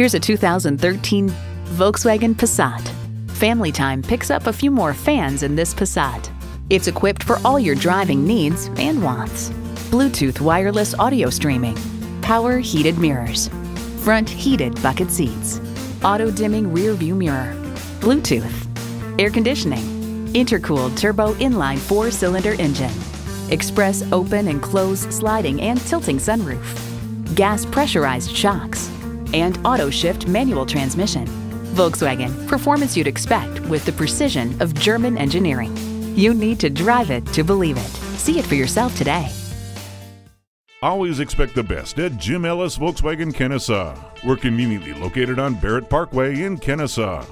Here's a 2013 Volkswagen Passat. Family time picks up a few more fans in this Passat. It's equipped for all your driving needs and wants. Bluetooth wireless audio streaming, power heated mirrors, front heated bucket seats, auto dimming rear view mirror, Bluetooth, air conditioning, intercooled turbo inline four cylinder engine, express open and close sliding and tilting sunroof, gas pressurized shocks, and auto shift manual transmission. Volkswagen, performance you'd expect with the precision of German engineering. You need to drive it to believe it. See it for yourself today. Always expect the best at Jim Ellis Volkswagen Kennesaw. We're conveniently located on Barrett Parkway in Kennesaw.